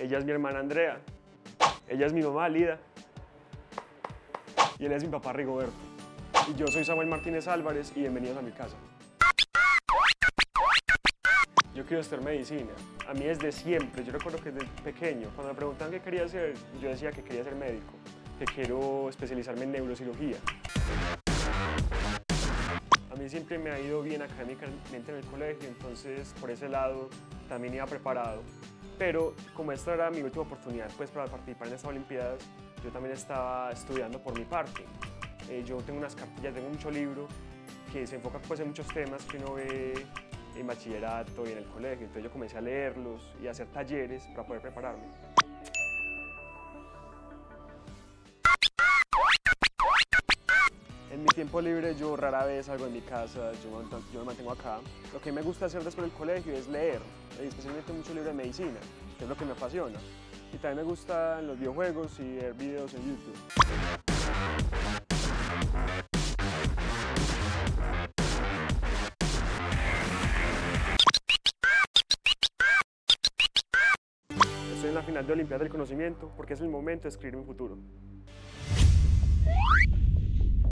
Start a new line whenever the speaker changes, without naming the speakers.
Ella es mi hermana Andrea. Ella es mi mamá Lida. Y él es mi papá Rigoberto. Y yo soy Samuel Martínez Álvarez y bienvenidos a mi casa. Yo quiero estudiar medicina. A mí desde siempre, yo recuerdo que desde pequeño, cuando me preguntaban qué quería hacer, yo decía que quería ser médico, que quiero especializarme en neurocirugía. A mí siempre me ha ido bien académicamente en el colegio, entonces por ese lado también iba preparado. Pero como esta era mi última oportunidad pues, para participar en estas Olimpiadas, yo también estaba estudiando por mi parte. Eh, yo tengo unas cartillas, tengo mucho libro que se enfoca pues, en muchos temas que uno ve en bachillerato y en el colegio. Entonces yo comencé a leerlos y a hacer talleres para poder prepararme. Tiempo libre yo rara vez salgo de mi casa, yo, me- mantengo acá. Lo que me gusta hacer después del colegio es leer, especialmente mucho libro de medicina, que es lo que me apasiona. Y también me gustan los videojuegos y ver videos en YouTube. Estoy en la final de Olimpiada del Conocimiento porque es el momento de escribir mi futuro.